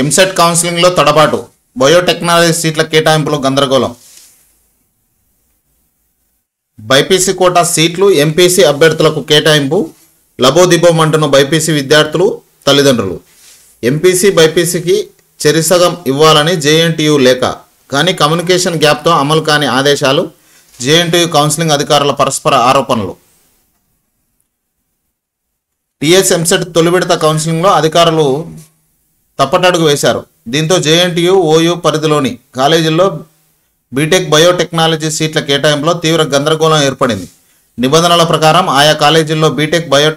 ఎంసెట్ కౌన్సిలింగ్లో తడబాటు. బయోటెక్నాలజీ సీట్ల కేటాయింపులో గందరగోళం. బైపీసీ కోటా సీట్లు ఎంపీసీ అభ్యర్థులకు కేటాయింపు. లబోదిబోమంటున్న బైపీసీ విద్యార్థులు తల్లిదండ్రులు. ఎంపీసీ బైపీసీకి చెరిసగం ఇవ్వాలని జేఎన్టీయూ లేఖ. కానీ కమ్యూనికేషన్ గ్యాప్తో అమలు కాని ఆదేశాలు జేఎన్టీయూ కౌన్సిలింగ్ అధికారుల పరస్పర ఆరోపణలు. టీఎస్ ఎంసెట్ తొలి విడత కౌన్సిలింగ్లో అధికారులు తప్పటడుగు వేశారు. దీంతో జేఎన్టీయూ ఓయూ పరిధిలోని కాలేజీల్లో బీటెక్ బయోటెక్నాలజీ సీట్ల కేటాయింపులో తీవ్ర గందరగోళం ఏర్పడింది. నిబంధనల ప్రకారం ఆయా కాలేజీల్లో బీటెక్ బయో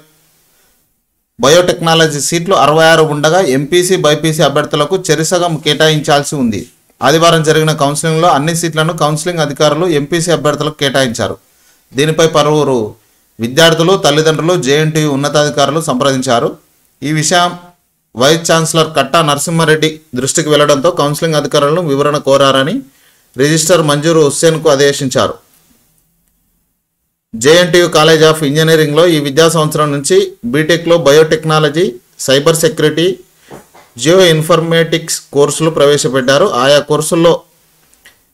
బయోటెక్నాలజీ సీట్లు అరవై ఆరు ఉండగా ఎంపీసీ బైపీసీ అభ్యర్థులకు చెరిసగం కేటాయించాల్సి ఉంది. ఆదివారం జరిగిన కౌన్సిలింగ్లో అన్ని సీట్లను కౌన్సిలింగ్ అధికారులు ఎంపీసీ అభ్యర్థులకు కేటాయించారు. దీనిపై పలువురు విద్యార్థులు తల్లిదండ్రులు జేఎన్టీయూ ఉన్నతాధికారులు సంప్రదించారు. ఈ విషయం వైస్ ఛాన్సలర్ కట్టా నరసింహారెడ్డి దృష్టికి వెళ్ళడంతో కౌన్సిలింగ్ అధికారులను వివరణ కోరారని రిజిస్టర్ మంజూరు హుస్సేన్కు ఆదేశించారు. జేఎన్టీయూ కాలేజ్ ఆఫ్ ఇంజనీరింగ్లో ఈ విద్యా సంవత్సరం నుంచి బీటెక్లో biotechnology cyber security Jio informatics కోర్సులు ప్రవేశపెట్టారు. ఆయా కోర్సుల్లో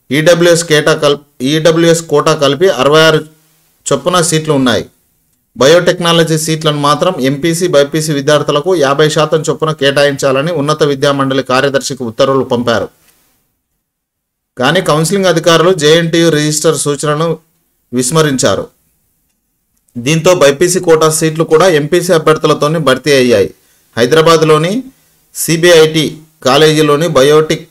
ఈడబ్ల్యూఎస్ కేటా కల్ ఈడబ్ల్యూఎస్ కోటా కలిపి అరవై ఆరు చొప్పున సీట్లు ఉన్నాయి. బయోటెక్నాలజీ సీట్లను మాత్రం ఎంపీసీ బైపీసీ విద్యార్థులకు యాభై శాతం చొప్పున కేటాయించాలని ఉన్నత విద్యా మండలి కార్యదర్శికి ఉత్తర్వులు పంపారు. కానీ కౌన్సిలింగ్ అధికారులు జేఎన్టీయూ రిజిస్టర్ సూచనను విస్మరించారు. దీంతో బైపీసీ కోటా సీట్లు కూడా ఎంపీసీ అభ్యర్థులతోనే భర్తీ అయ్యాయి. హైదరాబాద్లోని సిబిఐటి కాలేజీలోని బయోటిక్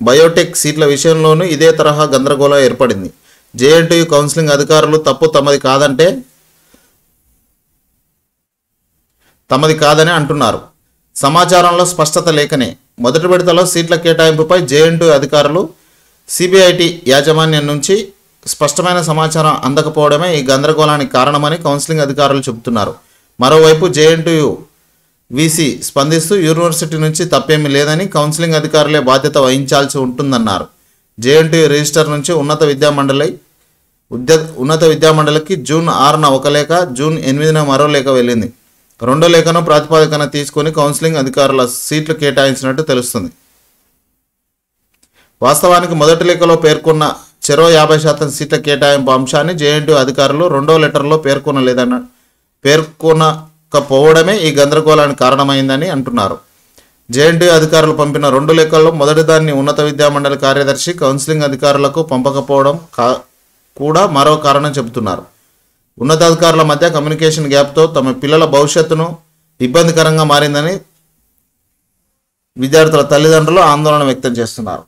బయోటెక్ సీట్ల విషయంలోనూ ఇదే తరహా గందరగోళం ఏర్పడింది. జేఎన్టీయూ కౌన్సిలింగ్ అధికారులు తప్పు తమది కాదంటే తమది కాదని అంటున్నారు. సమాచారంలో స్పష్టత లేకనే మొదటి విడతలో సీట్ల కేటాయింపుపై జేఎన్టీ అధికారులు సిబిఐటి యాజమాన్యం నుంచి స్పష్టమైన సమాచారం అందకపోవడమే ఈ గందరగోళానికి కారణమని కౌన్సిలింగ్ అధికారులు చెబుతున్నారు. మరోవైపు జేఎన్టీయు వీసీ స్పందిస్తూ యూనివర్సిటీ నుంచి తప్పేమీ లేదని కౌన్సిలింగ్ అధికారులే బాధ్యత వహించాల్సి ఉంటుందన్నారు. జేఎన్టీయు రిజిస్టర్ నుంచి ఉన్నత విద్యామండలి ఉద్య ఉన్నత విద్యామండలికి జూన్ ఆరున ఒక లేఖ జూన్ ఎనిమిదిన మరో లేఖ వెళ్ళింది. రెండో లేఖను ప్రాతిపదికన తీసుకొని కౌన్సిలింగ్ అధికారుల సీట్లు కేటాయించినట్టు తెలుస్తుంది. వాస్తవానికి మొదటి లేఖలో పేర్కొన్న చెరో యాభై శాతం సీట్ల కేటాయింపు అంశాన్ని జేఎన్టీ అధికారులు రెండో లెటర్లో పేర్కొనలేదన్న పేర్కొనకపోవడమే ఈ గందరగోళానికి కారణమైందని అంటున్నారు. జేఎన్టీ అధికారులు పంపిన రెండు లెక్కల్లో మొదటిదాన్ని ఉన్నత విద్యామండలి కార్యదర్శి కౌన్సిలింగ్ అధికారులకు పంపకపోవడం కా కూడా మరో కారణం చెబుతున్నారు. ఉన్నతాధికారుల మధ్య కమ్యూనికేషన్ గ్యాప్తో తమ పిల్లల భవిష్యత్తును ఇబ్బందికరంగా మారిందని విద్యార్థుల తల్లిదండ్రులు ఆందోళన వ్యక్తం చేస్తున్నారు.